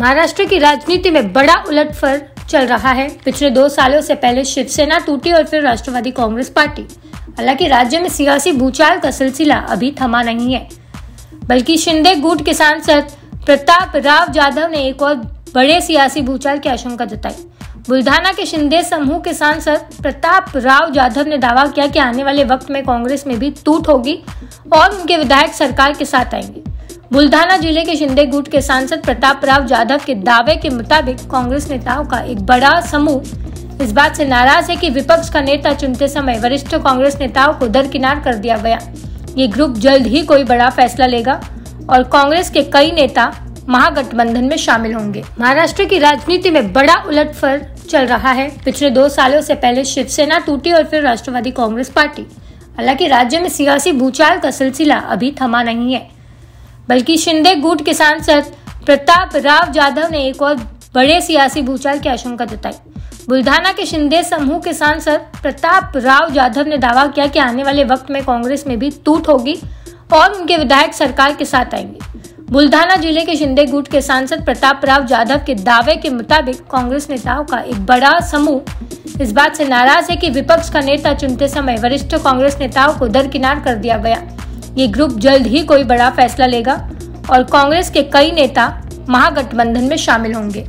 महाराष्ट्र की राजनीति में बड़ा उलटफर चल रहा है। पिछले दो सालों से पहले शिवसेना टूटी और फिर राष्ट्रवादी कांग्रेस पार्टी। हालाँकि राज्य में सियासी भूचाल का सिलसिला अभी थमा नहीं है। बल्कि शिंदे गुट के सांसद प्रताप राव जाधव ने एक और बड़े सियासी भूचाल की आशंका जताई। बुल्ढाना के शिंदे समूह के सांसद प्रताप राव जाधव ने दावा किया कि आने वाले वक्त में कांग्रेस में भी टूट होगी और उनके विधायक सरकार के साथ आएँगे। बुल्ढाना ज़िले के शिंदे गुट के सांसद प्रताप राव जाधव के दावे के मुताबिक कांग्रेस नेताओं का एक बड़ा समूह इस बात से नाराज़ है कि विपक्ष का नेता चुनते समय वरिष्ठ कांग्रेस नेताओं को दरकिनार कर दिया गया। ये ग्रुप जल्द ही कोई बड़ा फैसला लेगा और कांग्रेस के कई नेता महागठबंधन में शामिल होंगे। महाराष्ट्र की राजनीति में बड़ा उलटफर चल रहा है। पिछले दो सालों से पहले शिवसेना टूटी और फिर राष्ट्रवादी कांग्रेस पार्टी। हालाँकि राज्य में सियासी भूचाल का सिलसिला अभी थमा नहीं है। बल्कि शिंदे गुट के सांसद प्रताप राव जाधव ने एक और बड़े सियासी भूचाल की आशंका जताई। बुल्धाना के शिंदे समूह के सांसद प्रताप राव जाधव ने दावा किया कि आने वाले वक्त में कांग्रेस में भी टूट होगी और उनके विधायक सरकार के साथ आएँगे। बुल्धाना ज़िले के शिंदे गुट के सांसद प्रताप राव जाधव के दावे के मुताबिक कांग्रेस नेताओं का एक बड़ा समूह इस बात से नाराज़ है कि विपक्ष का नेता चुनते समय वरिष्ठ कांग्रेस नेताओं को दरकिनार कर दिया गया। ये ग्रुप जल्द ही कोई बड़ा फैसला लेगा और कांग्रेस के कई नेता महागठबंधन में शामिल होंगे।